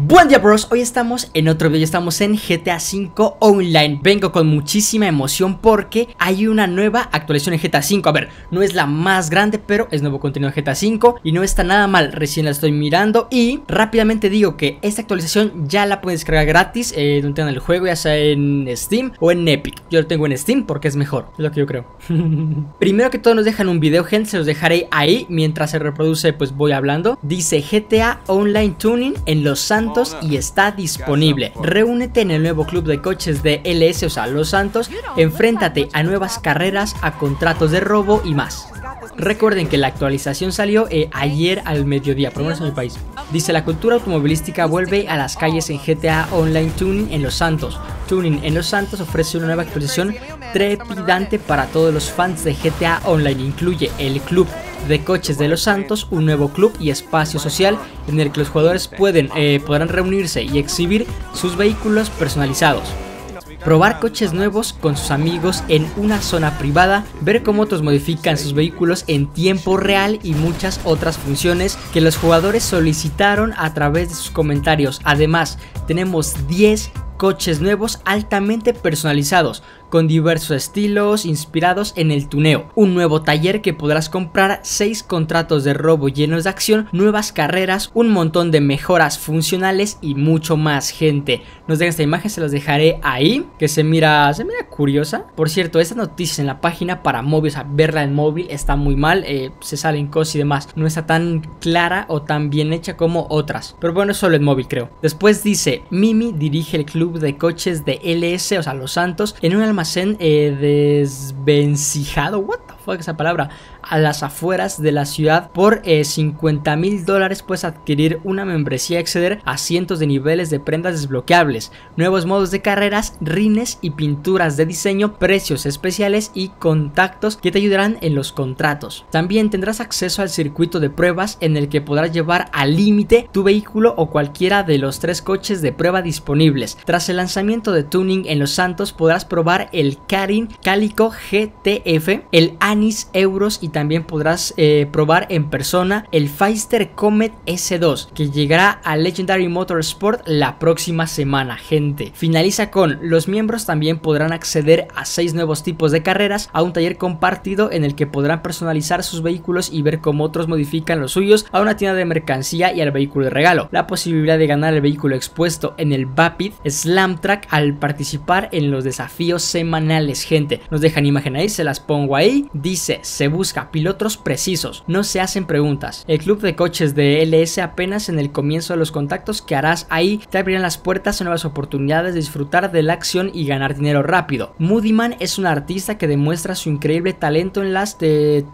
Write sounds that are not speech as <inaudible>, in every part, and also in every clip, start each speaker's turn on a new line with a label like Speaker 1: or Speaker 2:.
Speaker 1: Buen día bros, hoy estamos en otro video, estamos en GTA V Online. Vengo con muchísima emoción porque hay una nueva actualización en GTA V. A ver, no es la más grande, pero es nuevo contenido en GTA V Y no está nada mal, recién la estoy mirando Y rápidamente digo que esta actualización ya la puedes descargar gratis eh, Donde tengan el juego, ya sea en Steam o en Epic. Yo lo tengo en Steam porque es mejor, es lo que yo creo. <laughs> Primero que todo nos dejan un video, gente, se los dejaré ahí Mientras se reproduce, pues voy hablando. Dice GTA Online Tuning en Los Santos y está disponible. Reúnete en el nuevo club de coches de LS, o sea, Los Santos. Enfréntate a nuevas carreras, a contratos de robo y más. Recuerden que la actualización salió eh, ayer al mediodía, por lo menos en mi país. Dice la cultura automovilística vuelve a las calles en GTA Online Tuning en Los Santos. Tuning en Los Santos ofrece una nueva actualización trepidante para todos los fans de GTA Online. Incluye el club de coches de Los Santos, un nuevo club y espacio social en el que los jugadores pueden, eh, podrán reunirse y exhibir sus vehículos personalizados probar coches nuevos con sus amigos en una zona privada, ver cómo otros modifican sus vehículos en tiempo real y muchas otras funciones que los jugadores solicitaron a través de sus comentarios. Además, tenemos 10 coches nuevos altamente personalizados, con diversos estilos inspirados en el tuneo. Un nuevo taller que podrás comprar, 6 contratos de robo llenos de acción, nuevas carreras, un montón de mejoras funcionales y mucho más gente. Nos dejan esta imagen, se los dejaré ahí, que se mira, se mira curiosa. Por cierto, esta noticia en la página para móvil, o sea, verla en móvil está muy mal, eh, se salen cosas y demás. No está tan clara o tan bien hecha como otras. Pero bueno, solo en móvil creo. Después dice, Mimi dirige el club de coches de LS, o sea, Los Santos, en un almacén eh, desvencijado. What the fuck esa palabra? a las afueras de la ciudad. Por 50 eh, mil dólares puedes adquirir una membresía y acceder a cientos de niveles de prendas desbloqueables, nuevos modos de carreras, rines y pinturas de diseño, precios especiales y contactos que te ayudarán en los contratos. También tendrás acceso al circuito de pruebas en el que podrás llevar al límite tu vehículo o cualquiera de los tres coches de prueba disponibles. Tras el lanzamiento de Tuning en Los Santos podrás probar el Karin Calico GTF, el Euros y también podrás eh, probar en persona el Feister Comet S2 que llegará a Legendary Motorsport la próxima semana, gente. Finaliza con los miembros también podrán acceder a 6 nuevos tipos de carreras, a un taller compartido en el que podrán personalizar sus vehículos y ver cómo otros modifican los suyos, a una tienda de mercancía y al vehículo de regalo. La posibilidad de ganar el vehículo expuesto en el Vapid Slam Track al participar en los desafíos semanales, gente. Nos dejan imagen ahí, se las pongo ahí. Dice, se busca pilotos precisos, no se hacen preguntas. El club de coches de LS apenas en el comienzo de los contactos que harás ahí te abrirán las puertas a nuevas oportunidades de disfrutar de la acción y ganar dinero rápido. Moodyman es un artista que demuestra su increíble talento en las de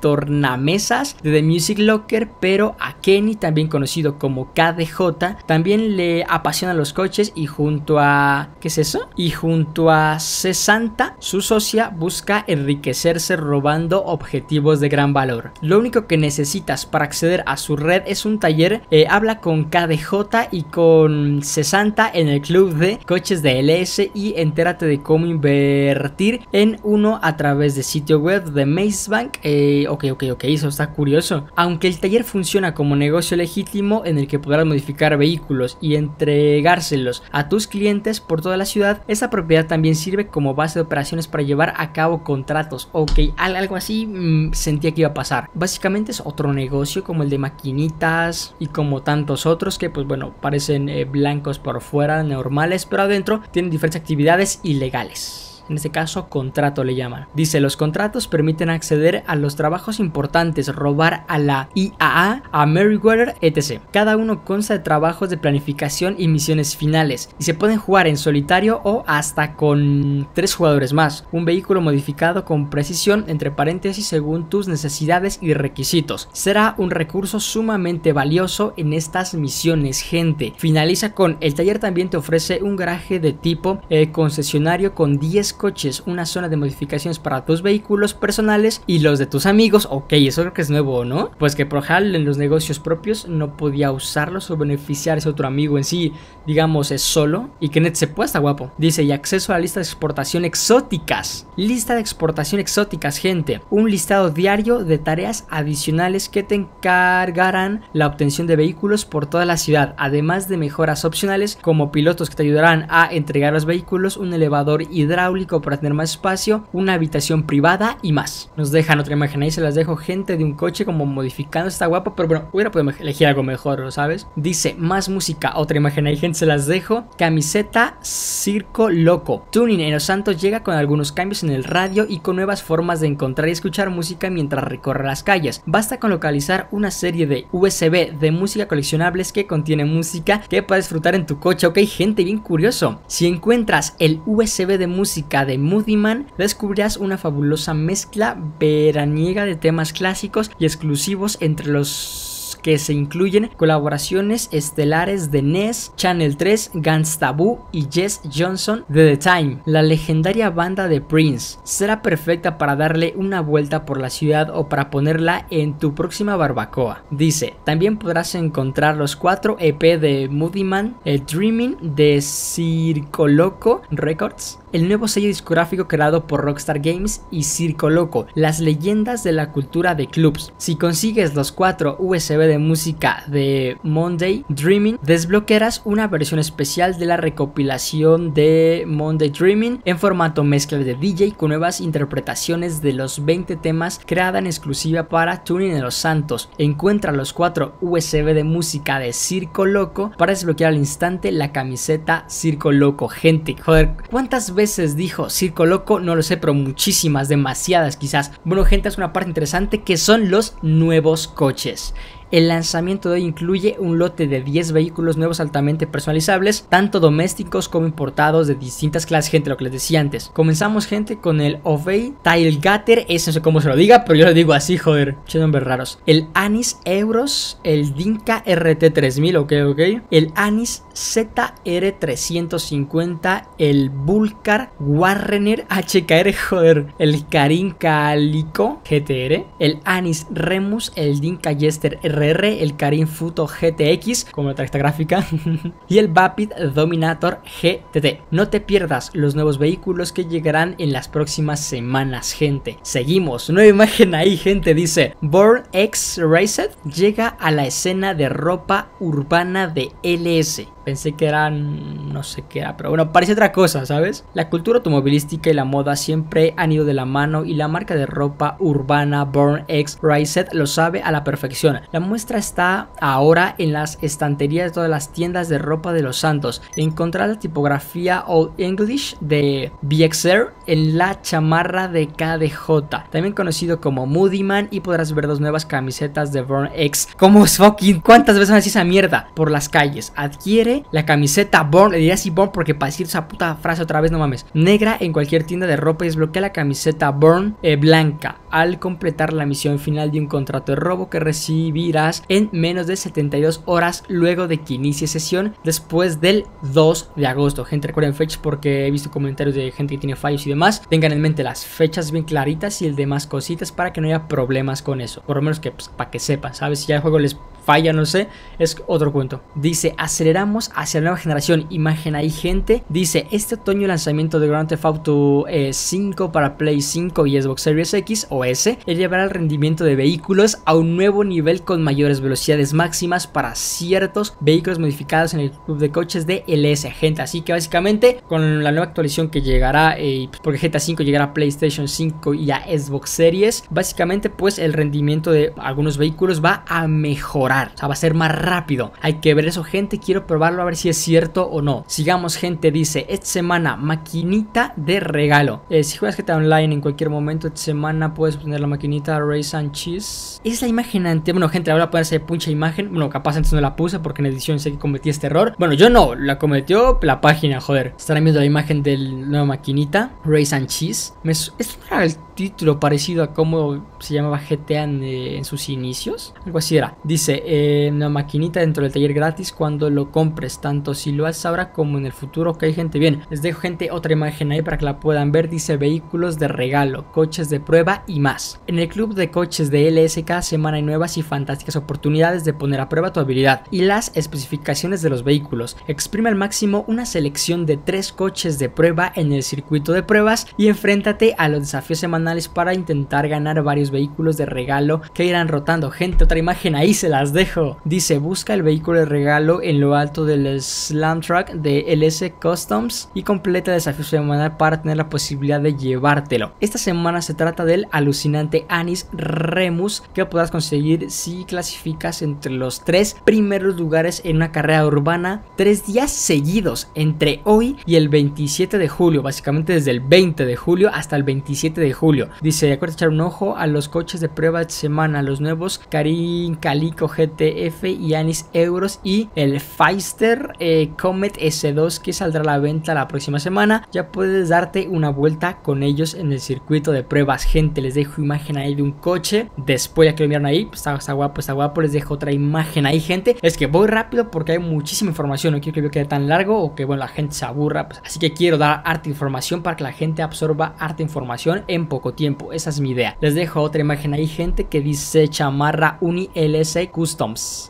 Speaker 1: tornamesas de The Music Locker, pero a Kenny, también conocido como KDJ, también le apasionan los coches y junto a... ¿qué es eso? Y junto a Cesanta, su socia busca enriquecerse robando objetivos de gran valor. Lo único que necesitas para acceder a su red es un taller. Eh, habla con KDJ y con Cesanta en el club de coches de LS y entérate de cómo invertir en uno a través de sitio web de Mazebank. Eh, ok, ok, ok, eso está curioso. Aunque el taller funciona como negocio legítimo en el que podrás modificar vehículos y entregárselos a tus clientes por toda la ciudad, esta propiedad también sirve como base de operaciones para llevar a cabo contratos. Ok, algo así mm, sentía que iba a pasar. Básicamente es otro negocio como el de maquinitas y como tantos otros que pues bueno parecen eh, blancos por fuera, normales, pero adentro tienen diferentes actividades ilegales en este caso contrato le llaman. Dice, los contratos permiten acceder a los trabajos importantes, robar a la IAA, a Meriwether, etc. Cada uno consta de trabajos de planificación y misiones finales, y se pueden jugar en solitario o hasta con tres jugadores más. Un vehículo modificado con precisión, entre paréntesis, según tus necesidades y requisitos. Será un recurso sumamente valioso en estas misiones, gente. Finaliza con, el taller también te ofrece un garaje de tipo eh, concesionario con 10 coches, una zona de modificaciones para tus vehículos personales y los de tus amigos. Ok, eso creo que es nuevo, ¿no? Pues que ejemplo en los negocios propios no podía usarlos o beneficiarse a otro amigo en sí, digamos, es solo y que net se pueda, está guapo. Dice, y acceso a la lista de exportación exóticas. Lista de exportación exóticas, gente. Un listado diario de tareas adicionales que te encargarán la obtención de vehículos por toda la ciudad, además de mejoras opcionales como pilotos que te ayudarán a entregar los vehículos, un elevador hidráulico para tener más espacio, una habitación privada y más. Nos dejan otra imagen ahí, se las dejo gente de un coche como modificando, está guapo, pero bueno, hubiera podido elegir algo mejor, ¿sabes? Dice, más música, otra imagen ahí, gente, se las dejo. Camiseta Circo Loco. Tuning en Los Santos llega con algunos cambios en el radio y con nuevas formas de encontrar y escuchar música mientras recorre las calles. Basta con localizar una serie de USB de música coleccionables que contiene música que puedes disfrutar en tu coche. Ok, gente, bien curioso. Si encuentras el USB de música de Moody Man, descubrirás una fabulosa mezcla veraniega de temas clásicos y exclusivos entre los que se incluyen colaboraciones estelares de Ness, Channel 3, Guns Taboo y Jess Johnson de The Time. La legendaria banda de Prince será perfecta para darle una vuelta por la ciudad o para ponerla en tu próxima barbacoa. Dice, también podrás encontrar los cuatro EP de Moody Man, el Dreaming de Circo Loco Records, el nuevo sello discográfico creado por Rockstar Games y Circo Loco, las leyendas de la cultura de clubs. Si consigues los cuatro USB de música de Monday Dreaming, desbloquearás una versión especial de la recopilación de Monday Dreaming en formato mezcla de DJ con nuevas interpretaciones de los 20 temas creada en exclusiva para Tuning en los Santos. Encuentra los cuatro USB de música de Circo Loco para desbloquear al instante la camiseta Circo Loco. Gente, joder, ¿cuántas veces dijo Circo Loco? No lo sé, pero muchísimas, demasiadas quizás. Bueno, gente, es una parte interesante que son los nuevos coches. El lanzamiento de hoy incluye un lote de 10 vehículos nuevos altamente personalizables, tanto domésticos como importados de distintas clases, gente, lo que les decía antes. Comenzamos, gente, con el Ovey Tailgater, ese no sé cómo se lo diga, pero yo lo digo así, joder, che nombres raros. El Anis Euros, el Dinka RT3000, ok, ok. El Anis ZR350, el Vulcar Warrener HKR, joder, el Karin Calico GTR, el Anis Remus, el Dinka Jester R el Karim Futo GTX, como la tarjeta gráfica, <laughs> y el Vapid Dominator GTT. No te pierdas los nuevos vehículos que llegarán en las próximas semanas, gente. Seguimos, nueva imagen ahí, gente, dice Born X Raced llega a la escena de ropa urbana de LS. Pensé que eran, no sé qué era, pero bueno, parece otra cosa, ¿sabes? La cultura automovilística y la moda siempre han ido de la mano y la marca de ropa urbana Born X Raced lo sabe a la perfección. La muestra está ahora en las estanterías de todas las tiendas de ropa de los santos. Encontrar la tipografía Old English de BXR en la chamarra de KDJ, también conocido como Moody Man y podrás ver dos nuevas camisetas de Born X. ¿Cómo es fucking? ¿Cuántas veces me esa mierda? Por las calles. Adquiere la camiseta Born, le diría así Born porque para decir esa puta frase otra vez, no mames. Negra en cualquier tienda de ropa y desbloquea la camiseta Born eh, blanca al completar la misión final de un contrato de robo que recibirás en menos de 72 horas luego de que inicie sesión después del 2 de agosto. Gente, recuerden fechas porque he visto comentarios de gente que tiene fallos y demás. Tengan en mente las fechas bien claritas y el demás cositas para que no haya problemas con eso. Por lo menos que pues, para que sepan, ¿sabes? Si ya el juego les falla, no sé, es otro cuento. Dice, aceleramos hacia la nueva generación. Imagen ahí, gente. Dice, este otoño lanzamiento de Grand Theft Auto 5 eh, para Play 5 y Xbox Series X o S, llevará el rendimiento de vehículos a un nuevo nivel con mayores velocidades máximas para ciertos vehículos modificados en el club de coches de LS, gente. Así que básicamente con la nueva actualización que llegará, eh, porque GTA 5 llegará a PlayStation 5 y a Xbox Series, básicamente pues el rendimiento de algunos vehículos va a mejorar o sea, va a ser más rápido. Hay que ver eso, gente. Quiero probarlo a ver si es cierto o no. Sigamos, gente. Dice, esta semana, maquinita de regalo. Eh, si juegas GTA Online en cualquier momento, esta semana puedes poner la maquinita Race and Cheese. Es la imagen ante. Bueno, gente, ahora ponerse puncha imagen. Bueno, capaz antes no la puse porque en edición sé que cometí este error. Bueno, yo no, la cometió la página, joder. Estarán viendo la imagen de la nueva maquinita Race and Cheese. Me, es el título parecido a cómo se llamaba GTA en, en sus inicios. Algo así era. Dice, eh, una maquinita dentro del taller gratis cuando lo compres, tanto si lo haces ahora como en el futuro. Ok, gente, bien. Les dejo, gente, otra imagen ahí para que la puedan ver. Dice vehículos de regalo, coches de prueba y más. En el club de coches de LS cada semana hay nuevas y fantásticas oportunidades de poner a prueba tu habilidad y las especificaciones de los vehículos. Exprime al máximo una selección de tres coches de prueba en el circuito de pruebas y enfréntate a los desafíos semanales para intentar ganar varios vehículos de regalo que irán rotando. Gente, otra imagen ahí se las dejo. Dice, busca el vehículo de regalo en lo alto del Slam Truck de LS Customs y completa el desafío semanal para tener la posibilidad de llevártelo. Esta semana se trata del alucinante Anis Remus que podrás conseguir si clasificas entre los tres primeros lugares en una carrera urbana tres días seguidos entre hoy y el 27 de julio, básicamente desde el 20 de julio hasta el 27 de julio. Dice, acuérdate echar un ojo a los coches de prueba de semana, los nuevos Karin Calico GTF y Anis Euros y el Feister eh, Comet S2 que saldrá a la venta la próxima semana. Ya puedes darte una vuelta con ellos en el circuito de pruebas. Gente, les dejo imagen ahí de un coche. Después ya que lo vieron ahí, pues está, está guapo, está guapo. Les dejo otra imagen ahí, gente. Es que voy rápido porque hay muchísima información. No quiero que video quede tan largo o que bueno, la gente se aburra. Pues, así que quiero dar harta información para que la gente absorba harta información en poco tiempo. Esa es mi idea. Les dejo otra imagen ahí, gente, que dice chamarra Uni LS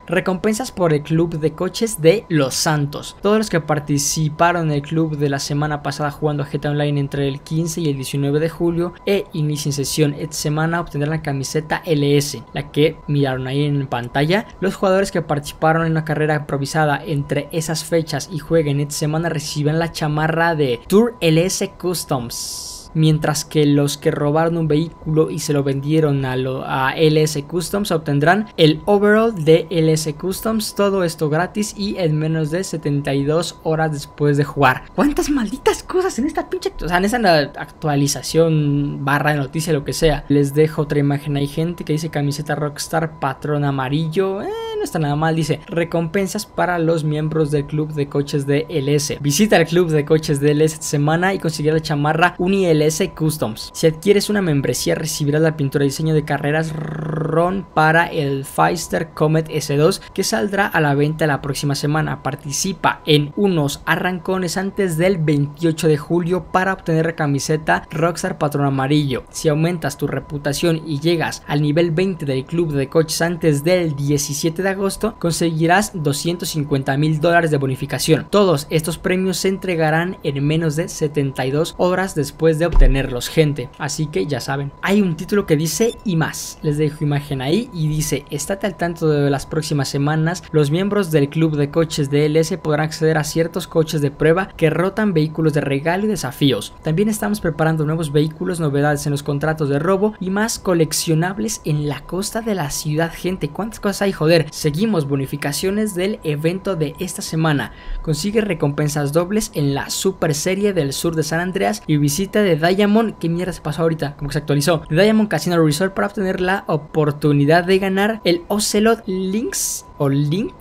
Speaker 1: Recompensas por el club de coches de Los Santos. Todos los que participaron en el club de la semana pasada jugando a GTA Online entre el 15 y el 19 de julio e inician sesión esta semana obtendrán la camiseta LS, la que miraron ahí en pantalla. Los jugadores que participaron en una carrera improvisada entre esas fechas y jueguen esta semana reciben la chamarra de Tour LS Customs mientras que los que robaron un vehículo y se lo vendieron a, lo, a LS Customs obtendrán el overall de LS Customs, todo esto gratis y en menos de 72 horas después de jugar. ¿Cuántas malditas cosas en esta pinche, o sea, en esa actualización barra de noticia, lo que sea? Les dejo otra imagen, hay gente que dice camiseta Rockstar, patrón amarillo, eh, no está nada mal, dice recompensas para los miembros del club de coches de LS. Visita el club de coches de LS esta semana y conseguirá la chamarra Uni LS Customs. Si adquieres una membresía recibirás la pintura de diseño de carreras RON para el Feister Comet S2 que saldrá a la venta la próxima semana. Participa en unos arrancones antes del 28 de julio para obtener la camiseta Rockstar Patrón Amarillo. Si aumentas tu reputación y llegas al nivel 20 del club de coches antes del 17 de agosto, conseguirás 250 mil dólares de bonificación. Todos estos premios se entregarán en menos de 72 horas después de obtenerlos, gente. Así que ya saben, hay un título que dice y más. Les dejo imagen ahí y dice, estate al tanto de las próximas semanas, los miembros del club de coches de LS podrán acceder a ciertos coches de prueba que rotan vehículos de regalo y desafíos. También estamos preparando nuevos vehículos, novedades en los contratos de robo y más coleccionables en la costa de la ciudad, gente. ¿Cuántas cosas hay, joder? Seguimos bonificaciones del evento de esta semana. Consigue recompensas dobles en la super serie del sur de San Andreas y visita de Diamond. ¿Qué mierda se pasó ahorita? Como que se actualizó. Diamond Casino Resort para obtener la oportunidad de ganar el Ocelot Links o Link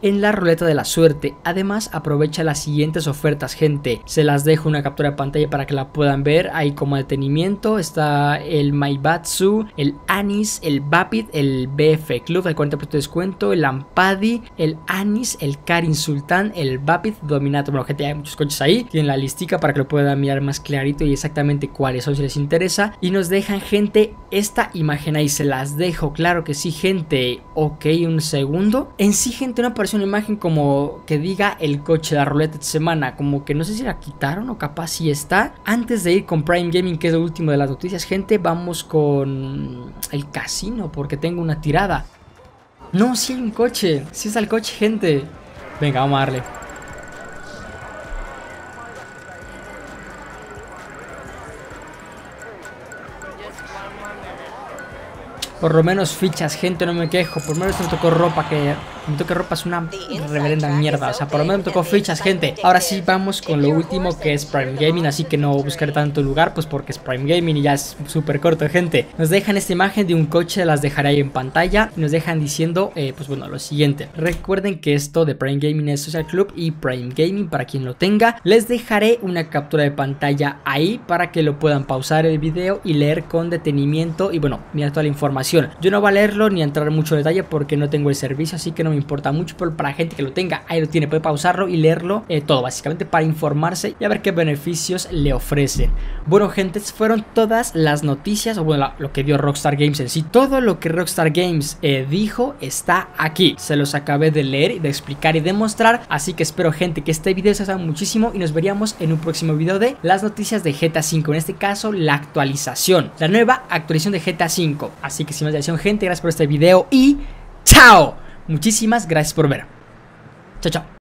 Speaker 1: En la ruleta de la suerte. Además, aprovecha las siguientes ofertas, gente. Se las dejo una captura de pantalla para que la puedan ver. Ahí como detenimiento está el Maibatsu, el Anis, el Bapit, el BF Club de 40% de descuento, el Ampadi, el Anis, el Karin Sultan, el Bapit Dominato. Bueno, gente, hay muchos coches ahí. Tienen la listica para que lo puedan mirar más clarito y exactamente cuáles son si les interesa. Y nos dejan, gente, esta imagen ahí. Se las dejo, claro que sí, gente. Ok, un segundo. En sí, gente, no apareció una imagen como que diga el coche la ruleta de semana. Como que no sé si la quitaron o capaz si está. Antes de ir con Prime Gaming, que es lo último de las noticias, gente, vamos con el casino porque tengo una tirada. No, si hay un coche. Si está el coche, gente. Venga, vamos a darle. Por lo menos fichas, gente, no me quejo. Por lo menos me tocó ropa que me toque ropa es una reverenda mierda. O sea, por lo menos me tocó fichas, gente. Ahora sí vamos con lo último que es Prime Gaming. Así que no buscaré tanto lugar, pues porque es Prime Gaming y ya es súper corto, gente. Nos dejan esta imagen de un coche, las dejaré ahí en pantalla. Y nos dejan diciendo, eh, pues bueno, lo siguiente. Recuerden que esto de Prime Gaming es Social Club y Prime Gaming para quien lo tenga. Les dejaré una captura de pantalla ahí para que lo puedan pausar el video y leer con detenimiento. Y bueno, mirar toda la información. Yo no voy a leerlo ni a entrar en mucho detalle porque no tengo el servicio, así que no me importa mucho. Pero para la gente que lo tenga, ahí lo tiene, puede pausarlo y leerlo eh, todo, básicamente para informarse y a ver qué beneficios le ofrecen. Bueno, gente, fueron todas las noticias, o bueno, lo que dio Rockstar Games en sí. Todo lo que Rockstar Games eh, dijo está aquí. Se los acabé de leer y de explicar y demostrar. Así que espero, gente, que este video se haga muchísimo y nos veríamos en un próximo video de las noticias de GTA 5. En este caso, la actualización, la nueva actualización de GTA 5. Así que sin más dilación, gente, gracias por este video y ¡chao! Muchísimas gracias por ver. Chao, chao.